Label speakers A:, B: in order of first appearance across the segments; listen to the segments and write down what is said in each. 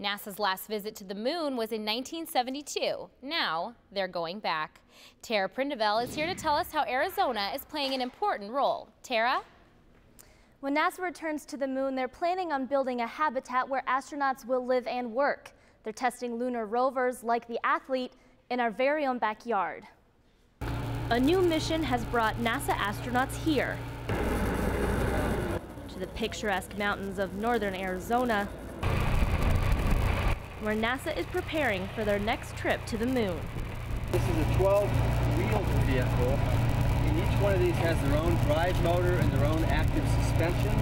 A: NASA's last visit to the moon was in 1972. Now they're going back. Tara Prindiville is here to tell us how Arizona is playing an important role. Tara?
B: When NASA returns to the moon, they're planning on building a habitat where astronauts will live and work. They're testing lunar rovers like the athlete in our very own backyard. A new mission has brought NASA astronauts here to the picturesque mountains of northern Arizona where NASA is preparing for their next trip to the moon.
C: This is a 12-wheeled vehicle, and each one of these has their own drive motor and their own active suspension.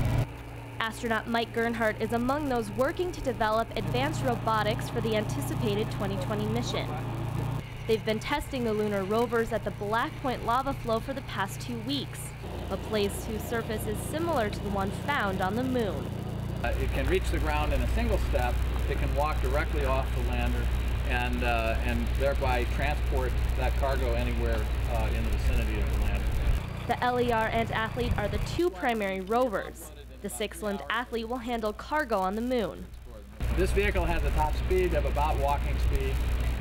B: Astronaut Mike Gernhardt is among those working to develop advanced robotics for the anticipated 2020 mission. They've been testing the lunar rovers at the Black Point lava flow for the past two weeks, a place whose surface is similar to the one found on the moon.
D: Uh, it can reach the ground in a single step. It can walk directly off the lander and, uh, and thereby transport that cargo anywhere uh, in the vicinity of the lander.
B: The LER and Athlete are the two primary rovers. The six-limbed Athlete will handle cargo on the moon.
D: This vehicle has a top speed of about walking speed,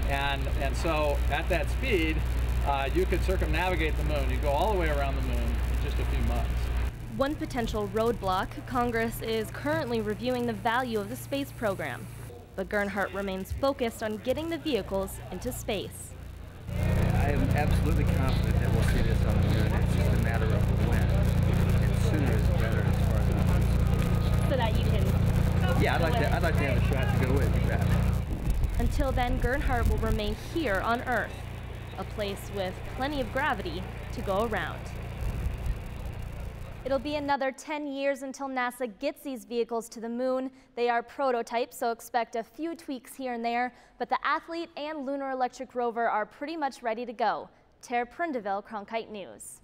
D: and, and so at that speed, uh, you could circumnavigate the moon. You go all the way around the moon
B: One potential roadblock, Congress is currently reviewing the value of the space program. But Gernhardt remains focused on getting the vehicles into space.
C: I am absolutely confident that we'll see this on the moon. It's just a matter of when. And sooner is better as far as I'm concerned.
B: So that you can...
C: Yeah, I'd like, to, I'd like to have a shot to go with that.
B: Until then, Gernhardt will remain here on Earth, a place with plenty of gravity to go around. It'll be another 10 years until NASA gets these vehicles to the moon. They are prototypes, so expect a few tweaks here and there, but the Athlete and Lunar Electric Rover are pretty much ready to go. Tara Prindiville, Cronkite News.